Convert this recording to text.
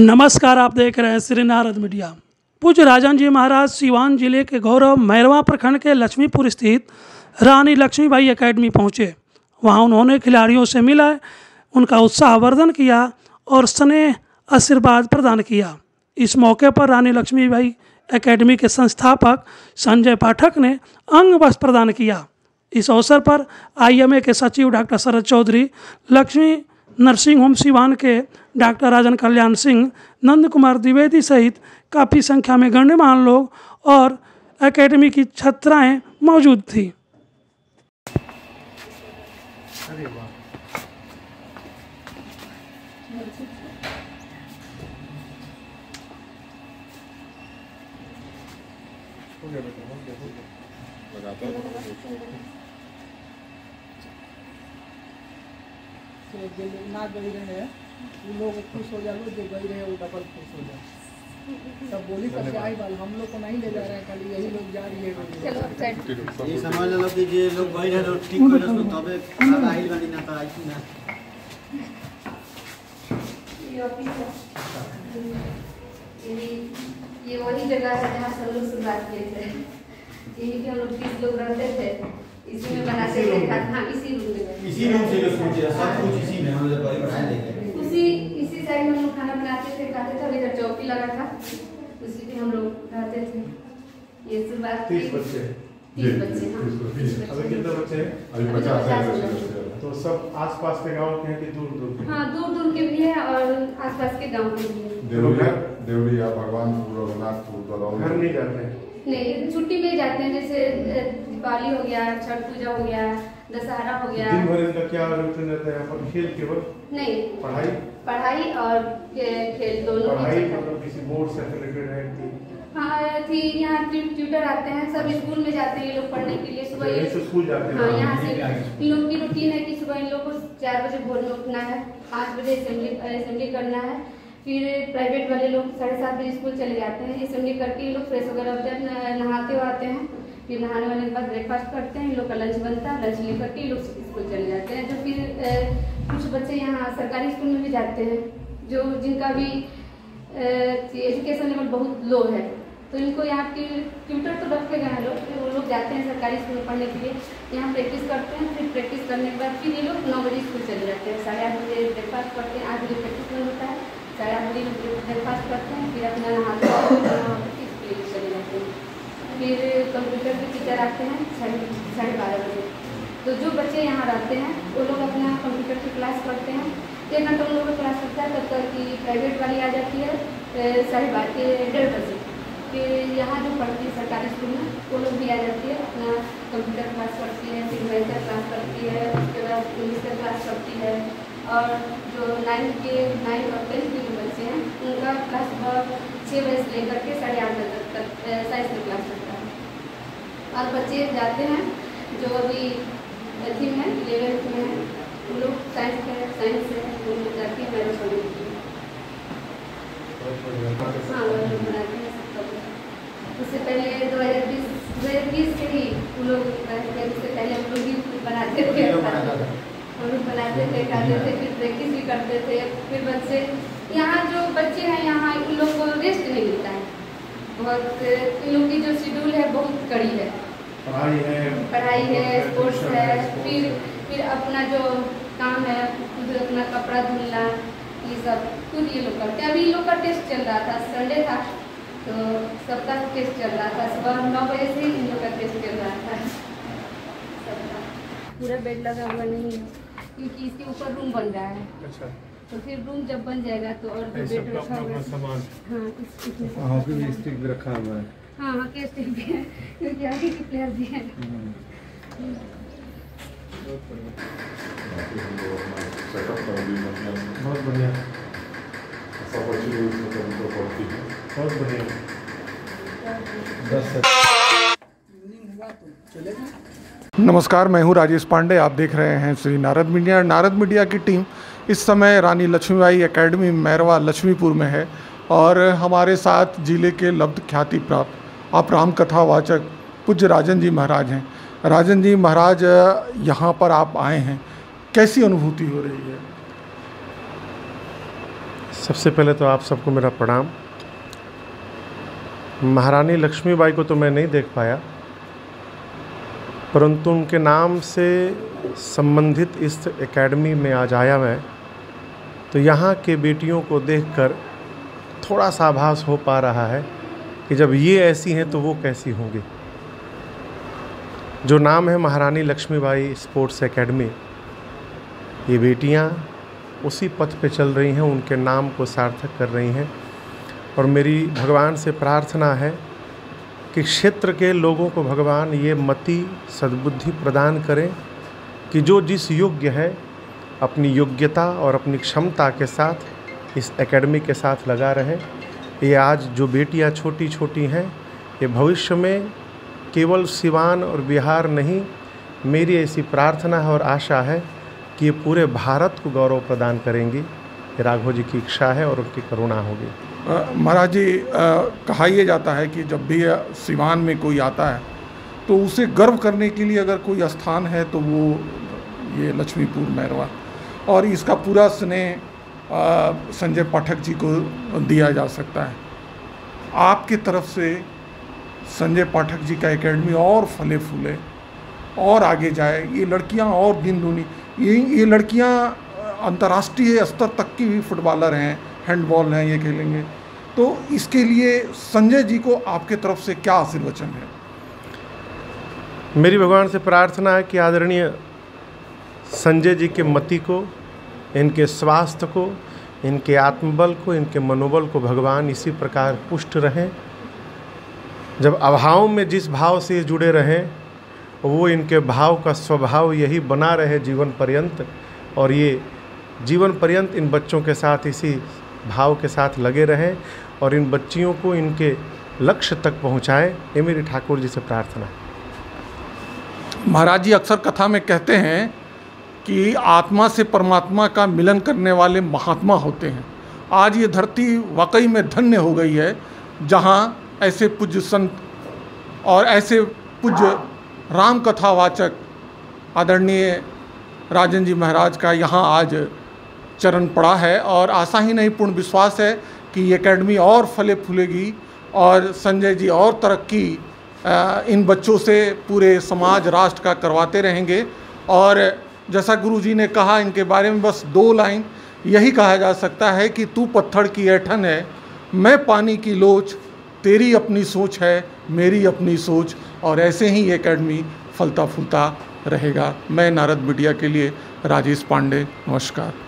नमस्कार, आप देख रहे हैं श्री नारद मीडिया। पूज्य राजन जी महाराज, सिवान ज़िले के गौरव मैरवा प्रखंड के लक्ष्मीपुर स्थित रानी लक्ष्मीबाई एकेडमी पहुँचे। वहाँ उन्होंने खिलाड़ियों से मिला, उनका उत्साहवर्धन किया और स्नेह आशीर्वाद प्रदान किया। इस मौके पर रानी लक्ष्मीबाई एकेडमी के संस्थापक संजय पाठक ने अंग प्रदान किया। इस अवसर पर आईएमए के सचिव doctor Sharad Chaudhary, Lakshmi nursing home Siwan के डॉक्टर राजन कल्याण सिंह, नंद कुमार द्विवेदी सहित काफ़ी संख्या में गण्यमान्य लोग और एकेडमी की छात्राएँ मौजूद थीं। से जे लोग ना गई रहे वो लोग खुश हो जाए जो गई रहे वो डबल खुश हो जाए सब बोली सबसे आई बाल हम लोग को नहीं ले जा रहे हैं खाली यही लोग जा रही है। ये समझ लो कि जे लोग गई रहे लोग ठीक कइलस तो तबे खाना आइल बानी ना त आई ना। ये वही जगह है जहाँ से हम लोग शुरुआत किए थे। यही के हम लोग बीस लोग रहते थे। इसी में बनाते थे खाना हाँ इसी रूम में। इसी रूम से लोग सोचे सब कुछ इसी में हम लोग पढ़ाई उसी इसी साइड में हम लोग खाना बनाते थे खाते थे और इधर चौकी लगा था। उसी पे हम लोग रहते थे। ये शुरुआत तीस बच्चे। तीस बच्चे हाँ। अभी कितने बच्चे हैं? अभी पचास है बच्चे। तो सब आसपास के गाँव के हैं कि दूर दूर के? हाँ दूर दूर के भी है और आसपास के गाँव के भी है। देवलिया देवलिया भगवानपुर रघुनाथपुर घर नहीं जाते? हैं नहीं छुट्टी में जाते हैं जैसे दिवाली हो गया छठ पूजा हो गया दशहरा हो गया। दिन भर इनका क्या रूटीन रहता है यहाँ पर? खेल केवल? नहीं। पढ़ाई? पढ़ाई और खेल दोनों पढ़ाई मतलब किसी बोर्ड से रिलेटेड है कि? हाँ थी यहाँ ट्यूटर आते हैं सब स्कूल में जाते हैं ये लोग पढ़ने के लिए। सुबह ये स्कूल जाते हाँ? यहाँ से। इन लोग की रूटीन है कि सुबह इन लोग को चार बजे भोर में उठना है पाँच बजे असेंबली असेंबली करना है। फिर प्राइवेट वाले लोग साढ़े सात बजे स्कूल चले जाते हैं। असेंबली करके ये लोग फ्रेश वगैरह हो जाते नहाते हुए आते हैं। फिर नहाने वाने के बाद ब्रेकफास्ट करते हैं इन लोग का लंच बनता है लंच लेकर के लोग स्कूल चले जाते हैं। जो फिर अ, कुछ बच्चे यहाँ सरकारी स्कूल में भी जाते हैं जो जिनका भी एजुकेशन लेवल बहुत लो है। तो इनको यहाँ के ट्यूटर तो रखे गए हैं लोग वो लोग जाते हैं सरकारी स्कूल पढ़ने के लिए। यहाँ प्रैक्टिस करते हैं फिर प्रैक्टिस करने के बाद फिर ये लोग नौ बजे स्कूल चले जाते हैं। साढ़े आठ बजे ब्रेकफास्ट करते हैं आठ बजे प्रैक्टिस बंद होता है। साढ़े आठ बजे ब्रेकफास्ट करते हैं फिर अपना नहाते हैं चले जाते हैं। फिर कंप्यूटर के टीचर आते हैं, साढ़े साढ़े बारह बजे। तो जो बच्चे यहाँ रहते हैं, वो लोग अपना कंप्यूटर की क्लास करते हैं। एक घंटा उन लोगों का क्लास होता है, तब तक कि प्राइवेट वाली आ जाती है साढ़े बारह के डेढ़ बजे। फिर यहाँ जो पढ़ती है सरकारी स्कूल में, वो लोग भी आ जाती है, अपना कंप्यूटर क्लास करती है, फिर मैथ क्लास करती है, उसके बाद इंग्लिश का क्लास करती है। और जो नाइन्थ के नाइन्थ और टेंथ के जो बच्चे हैं, उनका क्लास सुबह छः बजे से लेकर के साढ़े आठ बजे तक साइंस का क्लास होता है। और बच्चे जाते हैं जो अभी अथी में इलेवेंथ में है वो लोग साइंस के साइंस से वो लोग जाती है हाँ बनाते हैं। उससे पहले दो हज़ार बीस दो हज़ार बीस से ही वो लोग उससे पहले हम लोग भी बनाता था। हम लोग बनाते थे। खाते थे फिर प्रैक्टिस भी करते थे फिर बच्चे यहाँ जो बच्चे हैं यहाँ उन लोग को रेस्ट नहीं मिलता है। बहुत इन लोग की जो शेड्यूल है बहुत कड़ी है। पढ़ाई है पढ़ाई है स्पोर्ट्स है फिर फिर अपना जो काम है खुद अपना कपड़ा धुलना ये सब खुद ये लोग करते अभी इन लोग का टेस्ट चल रहा था संडे था तो सबका टेस्ट चल रहा था। सुबह नौ बजे से इन लोग का टेस्ट चल रहा था। पूरा बेड लगा हुआ नहीं है क्योंकि इसके ऊपर रूम बन रहा है। अच्छा। तो फिर रूम जब बन जाएगा तो और ऐसे बेड रखा हुआ है। सामान। हाँ रखा भी स्टिक भी रखा हुआ है। हाँ हॉकी स्टिक भी है क्योंकि हॉकी के प्लेयर भी हैं। मतलब बहुत बढ़िया। अच्छी तो है बहुत तो नमस्कार मैं हूँ राजेश पांडे आप देख रहे हैं श्री नारद मीडिया। नारद मीडिया की टीम इस समय रानी लक्ष्मीबाई एकेडमी मैरवा लक्ष्मीपुर में है और हमारे साथ ज़िले के लब्ध ख्याति प्राप्त आप राम कथा वाचक पूज्य राजन जी महाराज हैं। राजन जी महाराज, यहाँ पर आप आए हैं। कैसी अनुभूति हो रही है? सबसे पहले तो आप सबको मेरा प्रणाम। महारानी लक्ष्मीबाई को तो मैं नहीं देख पाया, परंतु उनके नाम से संबंधित इस एकेडमी में आज आया मैं। तो यहाँ के बेटियों को देखकर थोड़ा सा आभास हो पा रहा है कि जब ये ऐसी हैं तो वो कैसी होंगी। जो नाम है महारानी लक्ष्मीबाई स्पोर्ट्स एकेडमी, ये बेटियाँ उसी पथ पे चल रही हैं, उनके नाम को सार्थक कर रही हैं और मेरी भगवान से प्रार्थना है कि क्षेत्र के लोगों को भगवान ये मति सद्बुद्धि प्रदान करें कि जो जिस योग्य है अपनी योग्यता और अपनी क्षमता के साथ, इस एकेडमी के साथ लगा रहे। ये आज जो बेटियाँ छोटी छोटी हैं, ये भविष्य में केवल सिवान और बिहार नहीं, मेरी ऐसी प्रार्थना है और आशा है कि ये पूरे भारत को गौरव प्रदान करेंगी। राघव जी की इच्छा है और उनकी करुणा होगी। महाराज जी कहा यह जाता है कि जब भी सिवान में कोई आता है तो उसे गर्व करने के लिए अगर कोई स्थान है तो वो ये लक्ष्मीपुर, मैरवा। और इसका पूरा स्नेह संजय पाठक जी को दिया जा सकता है। आपकी तरफ़ से संजय पाठक जी का एकेडमी और फले फूले, और आगे जाए, ये लड़कियाँ और दिन दूनी ये ये लड़कियाँ अंतर्राष्ट्रीय स्तर तक की भी फुटबॉलर हैं, हैंडबॉल हैं, ये खेलेंगे। तो इसके लिए संजय जी को आपके तरफ़ से क्या आशीर्वचन है? मेरी भगवान से प्रार्थना है कि आदरणीय संजय जी के मति को इनके स्वास्थ्य को, इनके आत्मबल को, इनके मनोबल को भगवान इसी प्रकार पुष्ट रहें। जब अभाव में जिस भाव से जुड़े रहें, वो इनके भाव का स्वभाव यही बना रहे जीवन पर्यंत। और ये जीवन पर्यंत इन बच्चों के साथ इसी भाव के साथ लगे रहें और इन बच्चियों को इनके लक्ष्य तक पहुँचाएँ। ये मेरी ठाकुर जी से प्रार्थना। महाराज जी, अक्सर कथा में कहते हैं कि आत्मा से परमात्मा का मिलन करने वाले महात्मा होते हैं। आज ये धरती वाकई में धन्य हो गई है, जहाँ ऐसे पूज्य संत और ऐसे पूज्य राम कथावाचक आदरणीय राजन जी महाराज का यहाँ आज चरण पड़ा है और आशा ही नहीं, पूर्ण विश्वास है कि ये एकेडमी और फले फूलेगी और संजय जी और तरक्की इन बच्चों से पूरे समाज, राष्ट्र का करवाते रहेंगे और जैसा गुरु जी ने कहा, इनके बारे में बस दो लाइन। यही कहा जा सकता है कि तू पत्थर की ऐठन है, मैं पानी की लोच, तेरी अपनी सोच है, मेरी अपनी सोच। और ऐसे ही ये अकेडमी फलता फूलता रहेगा। मैं नारद मीडिया के लिए राजेश पांडे, नमस्कार।